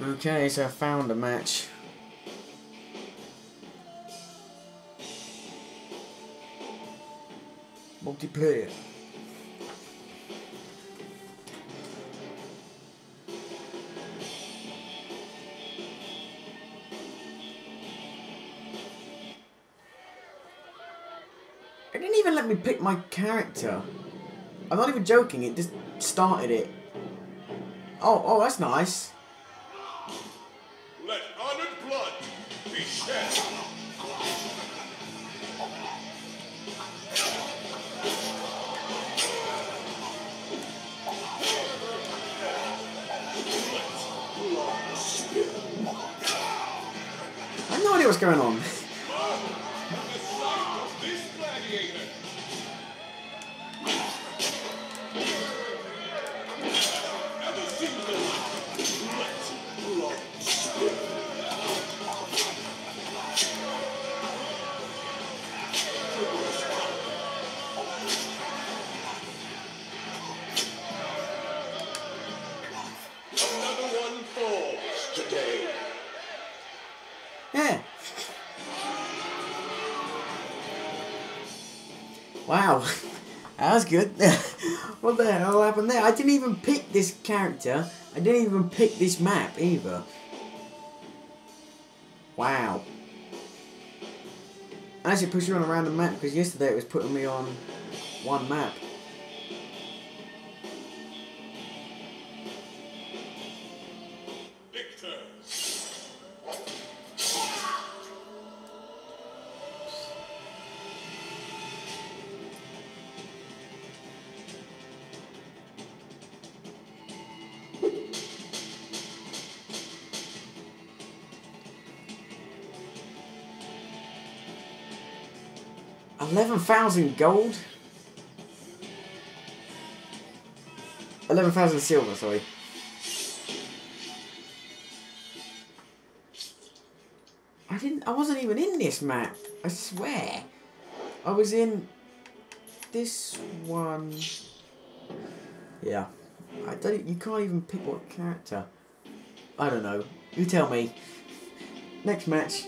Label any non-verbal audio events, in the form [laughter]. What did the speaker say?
Okay, so I found a match. Multiplayer. It didn't even let me pick my character. I'm not even joking, it just started it. Oh, oh, that's nice. Honored blood be shed. I have no idea what's going on. Today. Yeah. Wow. [laughs] That was good. [laughs] what the hell happened there? I didn't even pick this character. I didn't even pick this map either. Wow. I actually pushed you on a random map because yesterday it was putting me on one map. 11,000 gold? 11,000 silver, sorry. I didn't, I wasn't even in this map, I swear. I was in this one. Yeah. I don't, you can't even pick what character. I don't know. You tell me. Next match.